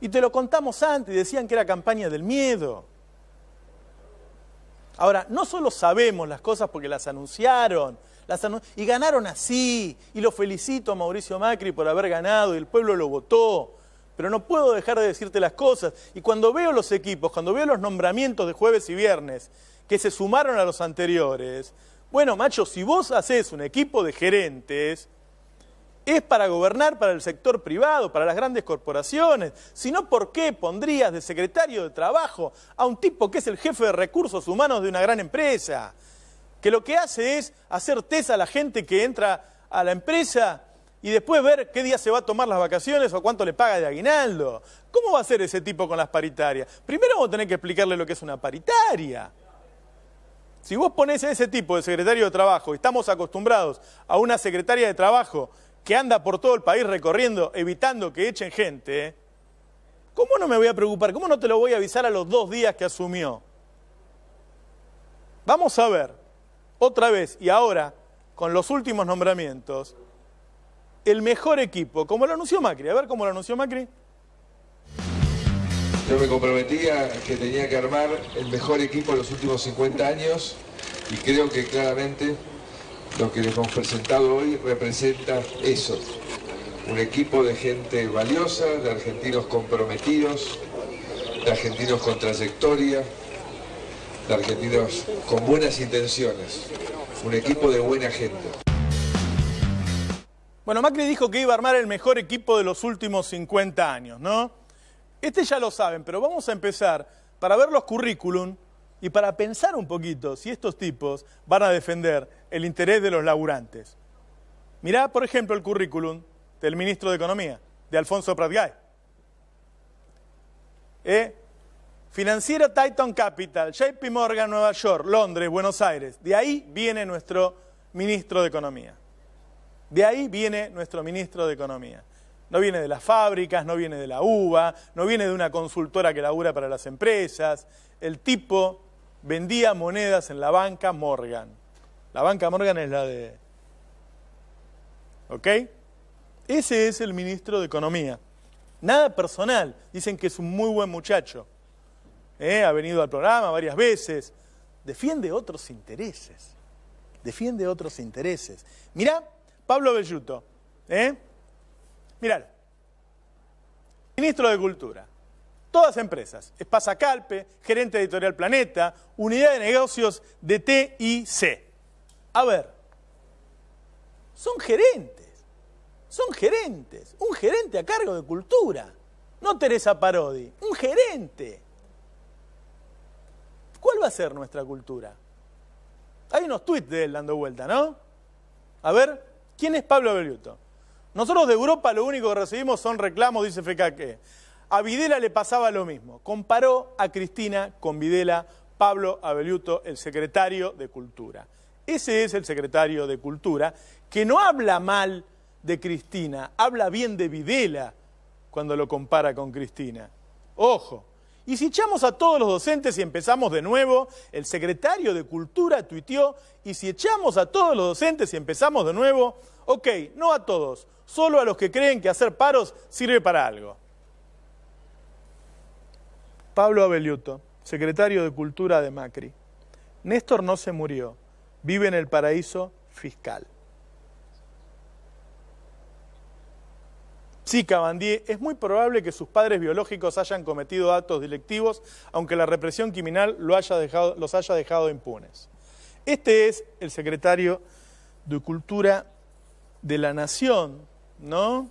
Y te lo contamos antes decían que era campaña del miedo. Ahora, no solo sabemos las cosas porque las anunciaron, las y ganaron así, y lo felicito a Mauricio Macri por haber ganado y el pueblo lo votó, pero no puedo dejar de decirte las cosas. Y cuando veo los equipos, cuando veo los nombramientos de jueves y viernes, que se sumaron a los anteriores, bueno, macho, si vos haces un equipo de gerentes, es para gobernar para el sector privado, para las grandes corporaciones. Si no, ¿por qué pondrías de secretario de trabajo a un tipo que es el jefe de recursos humanos de una gran empresa? Que lo que hace es hacer test a la gente que entra a la empresa y después ver qué día se va a tomar las vacaciones o cuánto le paga de aguinaldo. ¿Cómo va a ser ese tipo con las paritarias? Primero vamos a tener que explicarle lo que es una paritaria. Si vos ponés a ese tipo de secretario de trabajo y estamos acostumbrados a una secretaria de trabajo que anda por todo el país recorriendo, evitando que echen gente, ¿cómo no me voy a preocupar? ¿Cómo no te lo voy a avisar a los dos días que asumió? Vamos a ver, otra vez y ahora, con los últimos nombramientos, el mejor equipo, como lo anunció Macri. A ver cómo lo anunció Macri. Yo me comprometía que tenía que armar el mejor equipo de los últimos 50 años y creo que claramente lo que les hemos presentado hoy representa eso. Un equipo de gente valiosa, de argentinos comprometidos, de argentinos con trayectoria, de argentinos con buenas intenciones. Un equipo de buena gente. Bueno, Macri dijo que iba a armar el mejor equipo de los últimos 50 años, ¿no? Este ya lo saben, pero vamos a empezar para ver los currículum y para pensar un poquito si estos tipos van a defender el interés de los laburantes. Mirá, por ejemplo, el currículum del ministro de Economía, de Alfonso Pratgay. ¿Eh? Financiera Titan Capital, JP Morgan, Nueva York, Londres, Buenos Aires. De ahí viene nuestro ministro de Economía. De ahí viene nuestro ministro de Economía. No viene de las fábricas, no viene de la UVA, no viene de una consultora que labura para las empresas. El tipo vendía monedas en la banca Morgan. La banca Morgan es la de... ¿Ok? Ese es el ministro de Economía. Nada personal. Dicen que es un muy buen muchacho. ¿Eh? Ha venido al programa varias veces. Defiende otros intereses. Defiende otros intereses. Mirá, Pablo Belluto. ¿eh? Mirá. Ministro de Cultura. Todas empresas. Espasacalpe, gerente editorial Planeta, unidad de negocios de TIC. A ver, son gerentes. Son gerentes. Un gerente a cargo de cultura. No Teresa Parodi, un gerente. ¿Cuál va a ser nuestra cultura? Hay unos tweets de él dando vuelta, ¿no? A ver, ¿quién es Pablo Belluto? Nosotros de Europa lo único que recibimos son reclamos, dice FKQ. A Videla le pasaba lo mismo. Comparó a Cristina con Videla, Pablo Abeliuto, el secretario de Cultura. Ese es el secretario de Cultura, que no habla mal de Cristina, habla bien de Videla cuando lo compara con Cristina. Ojo. Y si echamos a todos los docentes y empezamos de nuevo, el secretario de Cultura tuiteó, y si echamos a todos los docentes y empezamos de nuevo, ok, no a todos, solo a los que creen que hacer paros sirve para algo. Pablo Abeliuto, secretario de Cultura de Macri. Néstor no se murió, vive en el paraíso fiscal. Sí, Cabandier, es muy probable que sus padres biológicos hayan cometido actos delictivos, aunque la represión criminal los haya dejado impunes. Este es el secretario de Cultura de la Nación, ¿no?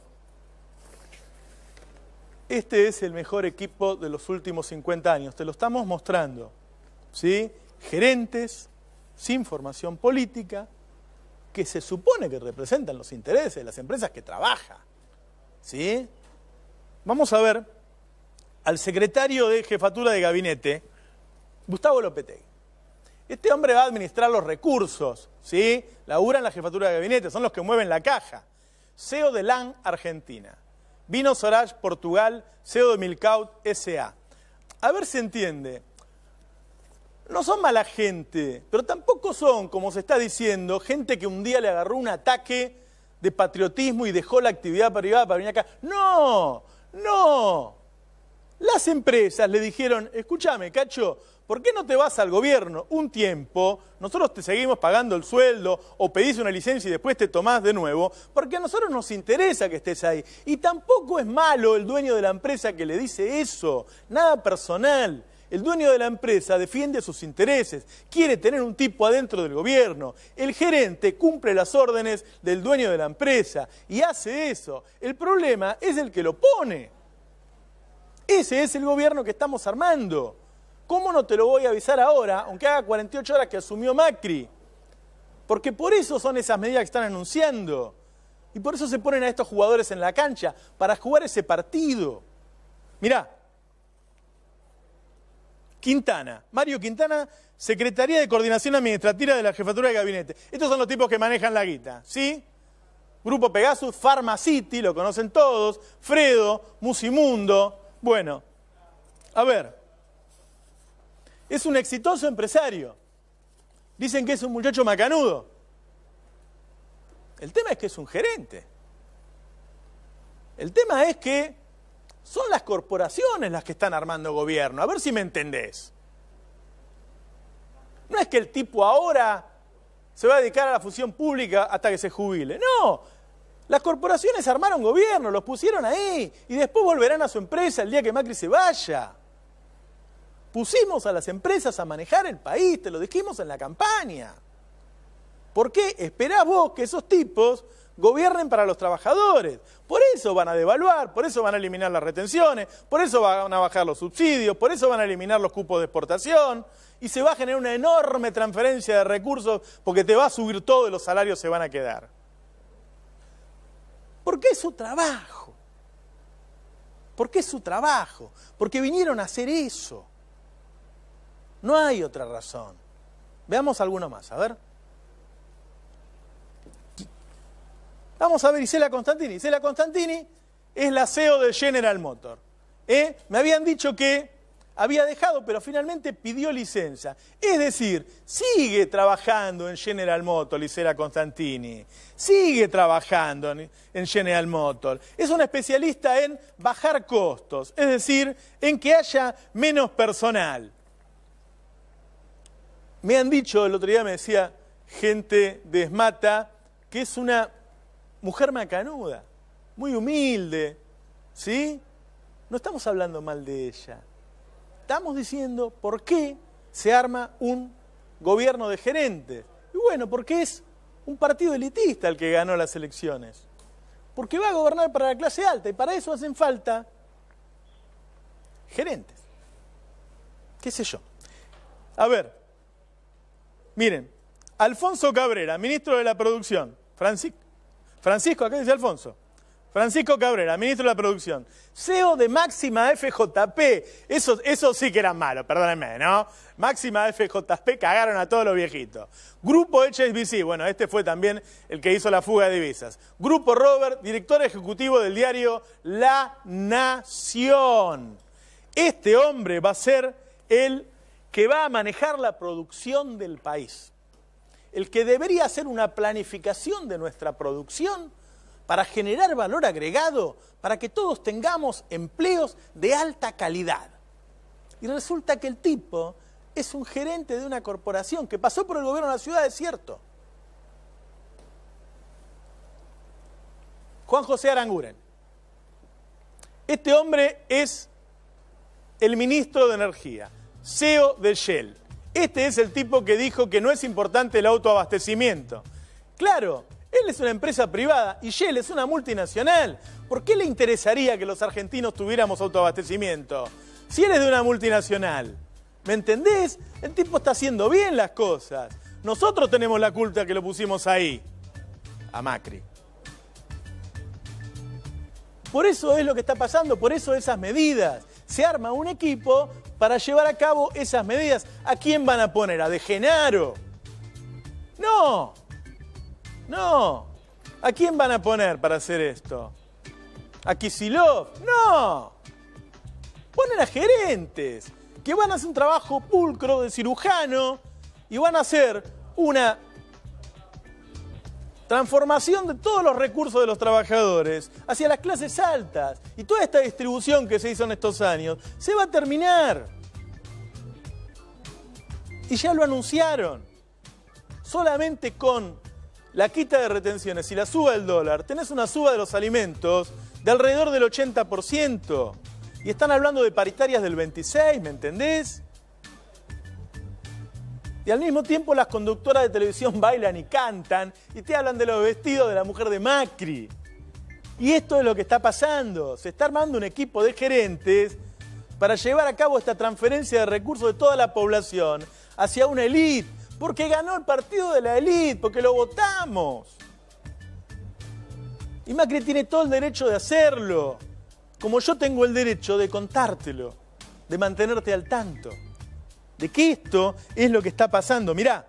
Este es el mejor equipo de los últimos 50 años, te lo estamos mostrando. ¿sí? Gerentes sin formación política que se supone que representan los intereses de las empresas que trabaja. ¿sí? Vamos a ver al secretario de jefatura de gabinete, Gustavo Lopetegui. Este hombre va a administrar los recursos, ¿sí? Labura en la jefatura de gabinete, son los que mueven la caja. CEO de LAN Argentina. Vino Sorage, Portugal, CEO de Milcaut, SA. A ver si entiende. No son mala gente, pero tampoco son, como se está diciendo, gente que un día le agarró un ataque de patriotismo y dejó la actividad privada para venir acá. No, no. las empresas le dijeron, escúchame, Cacho, ¿por qué no te vas al gobierno un tiempo? Nosotros te seguimos pagando el sueldo o pedís una licencia y después te tomás de nuevo, porque a nosotros nos interesa que estés ahí. Y tampoco es malo el dueño de la empresa que le dice eso, nada personal. El dueño de la empresa defiende sus intereses, quiere tener un tipo adentro del gobierno. El gerente cumple las órdenes del dueño de la empresa y hace eso. El problema es el que lo pone. Ese es el gobierno que estamos armando. ¿Cómo no te lo voy a avisar ahora, aunque haga 48 horas que asumió Macri? Porque por eso son esas medidas que están anunciando. Y por eso se ponen a estos jugadores en la cancha, para jugar ese partido. Mirá, Quintana, Mario Quintana, Secretaría de Coordinación Administrativa de la Jefatura de Gabinete. Estos son los tipos que manejan la guita, ¿sí? Grupo Pegasus, Pharmacity, lo conocen todos, Fredo, Musimundo. Bueno, a ver, es un exitoso empresario. Dicen que es un muchacho macanudo. El tema es que es un gerente. El tema es que son las corporaciones las que están armando gobierno. A ver si me entendés. No es que el tipo ahora se va a dedicar a la función pública hasta que se jubile. No, las corporaciones armaron gobierno, los pusieron ahí y después volverán a su empresa el día que Macri se vaya. Pusimos a las empresas a manejar el país, te lo dijimos en la campaña. ¿Por qué esperás vos que esos tipos gobiernen para los trabajadores. Por eso van a devaluar, por eso van a eliminar las retenciones, por eso van a bajar los subsidios, por eso van a eliminar los cupos de exportación y se va a generar una enorme transferencia de recursos porque te va a subir todo y los salarios se van a quedar. Porque es su trabajo. Porque es su trabajo. Porque vinieron a hacer eso. No hay otra razón. Veamos alguno más, a ver. Vamos a ver Isela Constantini. Isela Constantini es la CEO de General Motor. ¿Eh? Me habían dicho que había dejado, pero finalmente pidió licencia. Es decir, sigue trabajando en General Motors, Isela Constantini. Sigue trabajando en General Motors. Es una especialista en bajar costos, es decir, en que haya menos personal. Me han dicho, el otro día me decía gente de Esmata, que es una mujer macanuda, muy humilde, ¿sí? No estamos hablando mal de ella. Estamos diciendo por qué se arma un gobierno de gerentes. Y bueno, porque es un partido elitista el que ganó las elecciones. Porque va a gobernar para la clase alta y para eso hacen falta gerentes. ¿Qué sé yo? A ver, miren, Alfonso Cabrera, ministro de la Producción, Francisco, Francisco, acá dice Alfonso. Francisco Cabrera, ministro de la Producción. CEO de Máxima FJP. Eso, eso sí que era malo, perdónenme, ¿no? Máxima FJP cagaron a todos los viejitos. Grupo HSBC, bueno, este fue también el que hizo la fuga de divisas. Grupo Robert, director ejecutivo del diario La Nación. Este hombre va a ser el que va a manejar la producción del país el que debería hacer una planificación de nuestra producción para generar valor agregado, para que todos tengamos empleos de alta calidad. Y resulta que el tipo es un gerente de una corporación que pasó por el gobierno de la ciudad, es cierto. Juan José Aranguren. Este hombre es el ministro de Energía, CEO de Shell. Este es el tipo que dijo que no es importante el autoabastecimiento. Claro, él es una empresa privada y Shell es una multinacional. ¿Por qué le interesaría que los argentinos tuviéramos autoabastecimiento? Si eres de una multinacional, ¿me entendés? El tipo está haciendo bien las cosas. Nosotros tenemos la culpa que lo pusimos ahí, a Macri. Por eso es lo que está pasando, por eso esas medidas. Se arma un equipo para llevar a cabo esas medidas. ¿A quién van a poner? ¿A De Genaro? No, no. ¿A quién van a poner para hacer esto? ¿A Kisilov? No. Ponen a gerentes que van a hacer un trabajo pulcro de cirujano y van a hacer una transformación de todos los recursos de los trabajadores hacia las clases altas. Y toda esta distribución que se hizo en estos años se va a terminar. Y ya lo anunciaron. Solamente con la quita de retenciones y la suba del dólar, tenés una suba de los alimentos de alrededor del 80%. Y están hablando de paritarias del 26, ¿me entendés? Y al mismo tiempo las conductoras de televisión bailan y cantan y te hablan de los vestidos de la mujer de Macri. Y esto es lo que está pasando. Se está armando un equipo de gerentes para llevar a cabo esta transferencia de recursos de toda la población hacia una élite. Porque ganó el partido de la élite, porque lo votamos. Y Macri tiene todo el derecho de hacerlo. Como yo tengo el derecho de contártelo, de mantenerte al tanto de que esto es lo que está pasando. Mirá,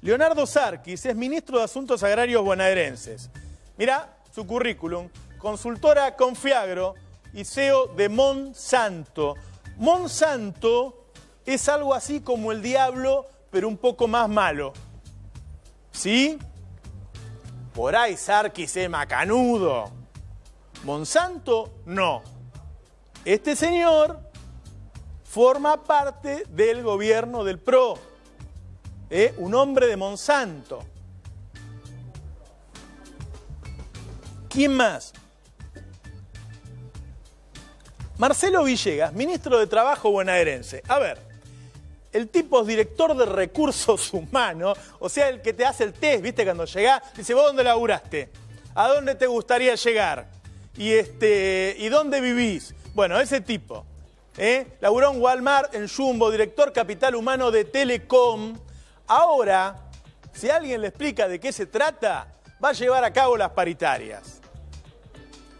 Leonardo Sarkis es ministro de Asuntos Agrarios bonaerenses. Mirá su currículum, consultora Confiagro y CEO de Monsanto. Monsanto es algo así como el diablo, pero un poco más malo. ¿Sí? Por ahí Sarkis es macanudo. Monsanto no. Este señor forma parte del gobierno del PRO, ¿eh? un hombre de Monsanto. ¿Quién más? Marcelo Villegas, ministro de Trabajo bonaerense. A ver, el tipo es director de recursos humanos, o sea, el que te hace el test, ¿viste? Cuando llegás, dice, ¿vos dónde laburaste? ¿A dónde te gustaría llegar? ¿Y, este, ¿y dónde vivís? Bueno, ese tipo. ¿Eh? laburó en Walmart, en Jumbo, director capital humano de Telecom. Ahora, si alguien le explica de qué se trata, va a llevar a cabo las paritarias.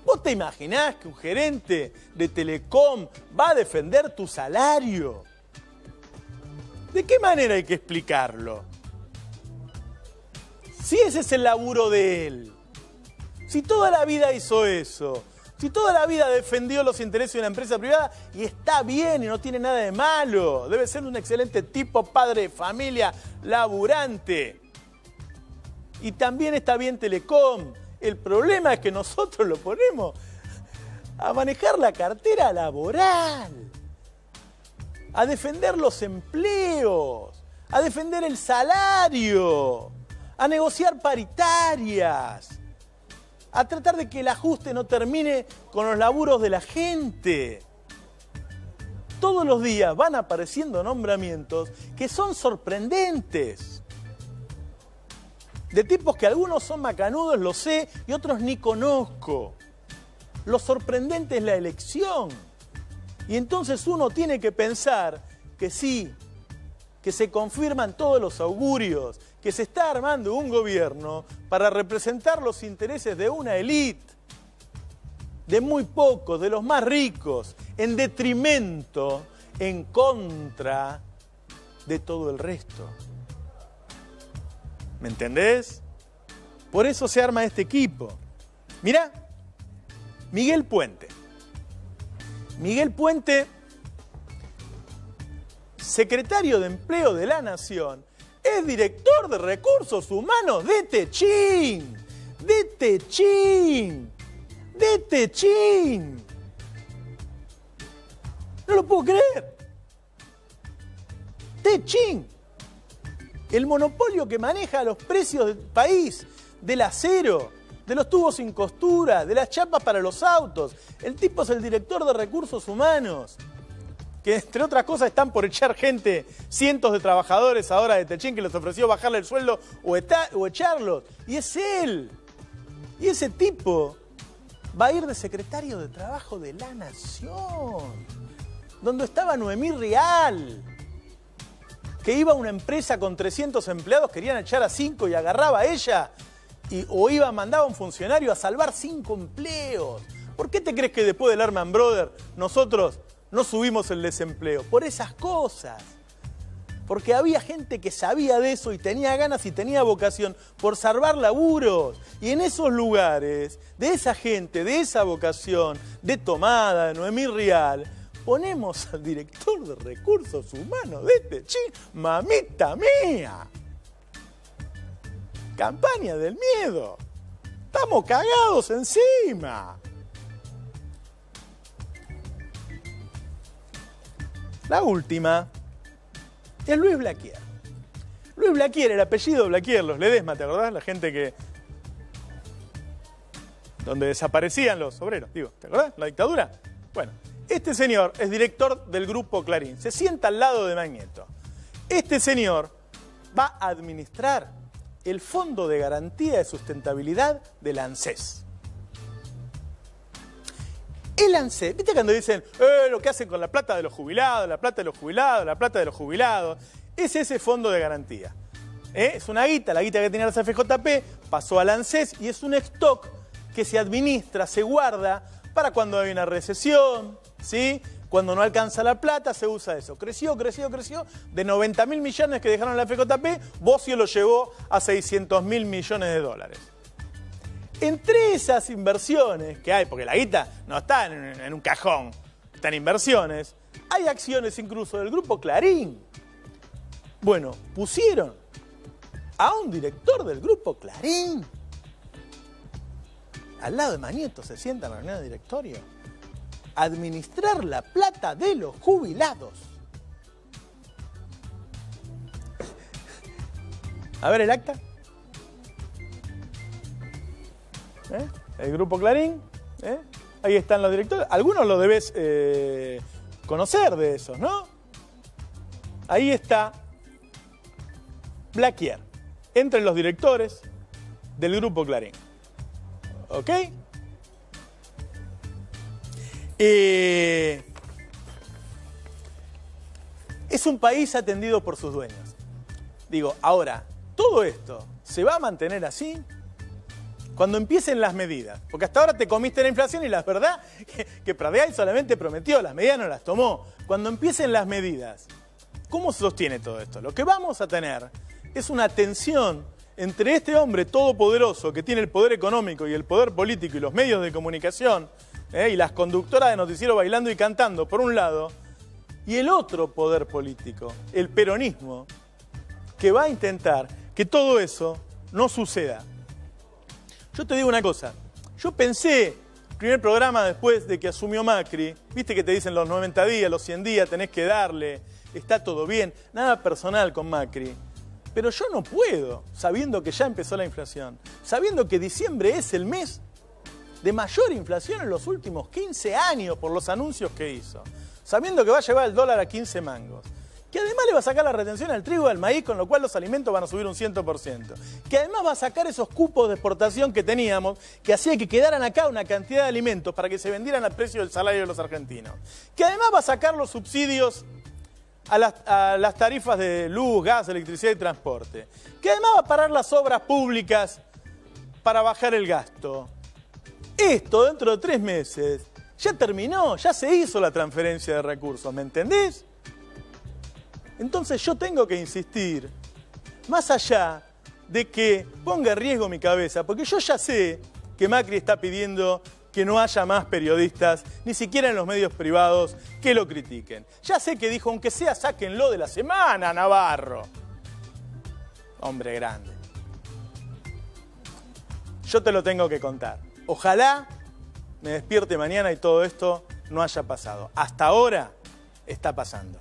¿Vos te imaginás que un gerente de Telecom va a defender tu salario? ¿De qué manera hay que explicarlo? Si ese es el laburo de él, si toda la vida hizo eso, si toda la vida defendió los intereses de una empresa privada y está bien y no tiene nada de malo, debe ser un excelente tipo, padre de familia, laburante. Y también está bien Telecom. El problema es que nosotros lo ponemos a manejar la cartera laboral, a defender los empleos, a defender el salario, a negociar paritarias a tratar de que el ajuste no termine con los laburos de la gente. Todos los días van apareciendo nombramientos que son sorprendentes. De tipos que algunos son macanudos, lo sé, y otros ni conozco. Lo sorprendente es la elección. Y entonces uno tiene que pensar que sí, que se confirman todos los augurios, que se está armando un gobierno para representar los intereses de una élite, de muy pocos, de los más ricos, en detrimento, en contra de todo el resto. ¿Me entendés? Por eso se arma este equipo. Mirá, Miguel Puente. Miguel Puente, secretario de Empleo de la Nación, es director de recursos humanos de Techín. De Techín. De Techín. No lo puedo creer. Techín. El monopolio que maneja los precios del país, del acero, de los tubos sin costura, de las chapas para los autos. El tipo es el director de recursos humanos que entre otras cosas están por echar gente, cientos de trabajadores ahora de Techín que les ofreció bajarle el sueldo o, echarlos. Y es él. Y ese tipo va a ir de secretario de Trabajo de la Nación, donde estaba Noemí Real, que iba a una empresa con 300 empleados, querían echar a 5 y agarraba a ella, o iba, mandaba a un funcionario a salvar 5 empleos. ¿Por qué te crees que después del Arman Brother nosotros no subimos el desempleo, por esas cosas. Porque había gente que sabía de eso y tenía ganas y tenía vocación por salvar laburos. Y en esos lugares, de esa gente, de esa vocación, de Tomada, de Noemí Real, ponemos al director de recursos humanos de este mamita mía. campaña del miedo. Estamos cagados encima. La última es Luis Blaquier. Luis Blaquier, el apellido Blaquier, los Ledesma, ¿te acordás? La gente que. donde desaparecían los obreros, digo, ¿te acordás? La dictadura. Bueno, este señor es director del grupo Clarín, se sienta al lado de Magneto. Este señor va a administrar el Fondo de Garantía de Sustentabilidad del ANSES. El ANSES, ¿viste cuando dicen eh, lo que hacen con la plata de los jubilados, la plata de los jubilados, la plata de los jubilados? Es ese fondo de garantía. ¿Eh? Es una guita, la guita que tenía la CFJP pasó al ANSES y es un stock que se administra, se guarda para cuando hay una recesión, ¿sí? Cuando no alcanza la plata, se usa eso. Creció, creció, creció. De 90 mil millones que dejaron la FJP, Bocio lo llevó a 600 mil millones de dólares. Entre esas inversiones que hay, porque la guita no está en, un cajón, está en inversiones, hay acciones incluso del grupo Clarín. Bueno, pusieron a un director del grupo Clarín al lado de Manieto, se sienta en la reunión de directorio administrar la plata de los jubilados. A ver el acta. ¿Eh? El grupo Clarín. ¿eh? Ahí están los directores. Algunos lo debes eh, conocer de esos, ¿no? Ahí está Blaquier, entre los directores del grupo Clarín. ¿Ok? Eh, es un país atendido por sus dueños. Digo, ahora, todo esto se va a mantener así cuando empiecen las medidas. Porque hasta ahora te comiste la inflación y la verdad que, que solamente prometió, las medidas no las tomó. Cuando empiecen las medidas, ¿cómo se sostiene todo esto? Lo que vamos a tener es una tensión entre este hombre todopoderoso que tiene el poder económico y el poder político y los medios de comunicación, ¿eh? y las conductoras de noticiero bailando y cantando, por un lado, y el otro poder político, el peronismo, que va a intentar que todo eso no suceda. Yo te digo una cosa, yo pensé, primer programa después de que asumió Macri, viste que te dicen los 90 días, los 100 días, tenés que darle, está todo bien, nada personal con Macri. Pero yo no puedo, sabiendo que ya empezó la inflación, sabiendo que diciembre es el mes de mayor inflación en los últimos 15 años por los anuncios que hizo, sabiendo que va a llevar el dólar a 15 mangos, que además le va a sacar la retención al trigo y al maíz, con lo cual los alimentos van a subir un 100%, que además va a sacar esos cupos de exportación que teníamos, que hacía que quedaran acá una cantidad de alimentos para que se vendieran al precio del salario de los argentinos, que además va a sacar los subsidios a las, a las tarifas de luz, gas, electricidad y transporte, que además va a parar las obras públicas para bajar el gasto, esto dentro de tres meses ya terminó, ya se hizo la transferencia de recursos, ¿me entendés? Entonces yo tengo que insistir, más allá de que ponga en riesgo mi cabeza, porque yo ya sé que Macri está pidiendo que no haya más periodistas, ni siquiera en los medios privados, que lo critiquen. Ya sé que dijo, aunque sea, sáquenlo de la semana, Navarro. Hombre grande. Yo te lo tengo que contar. Ojalá me despierte mañana y todo esto no haya pasado. Hasta ahora está pasando.